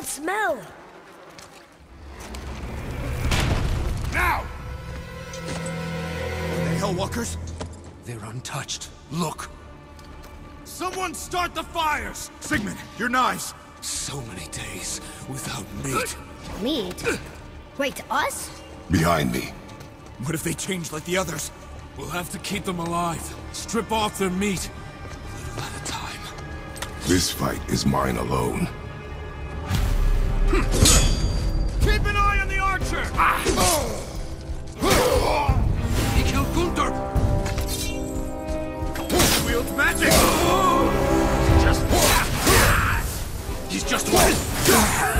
that smell? Now! Are they Hellwalkers? They're untouched. Look! Someone start the fires! Sigmund, your knives! So many days without meat. Meat? Wait, us? Behind me. What if they change like the others? We'll have to keep them alive. Strip off their meat. A little at a time. This fight is mine alone. It's magic! Just... one. He's just... one.